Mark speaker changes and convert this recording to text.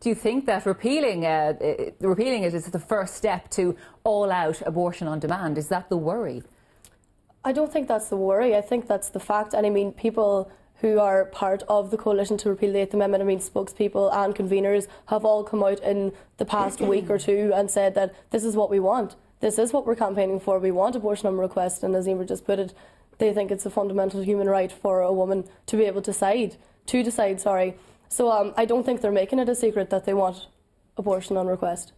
Speaker 1: Do you think that repealing, uh, repealing it is the first step to all-out abortion on demand? Is that the worry?
Speaker 2: I don't think that's the worry. I think that's the fact. And I mean, people who are part of the coalition to repeal the Eighth Amendment, I mean, spokespeople and conveners have all come out in the past week or two and said that this is what we want. This is what we're campaigning for. We want abortion on request. And as Emer just put it, they think it's a fundamental human right for a woman to be able to decide, to decide, sorry. So um, I don't think they're making it a secret that they want abortion on request.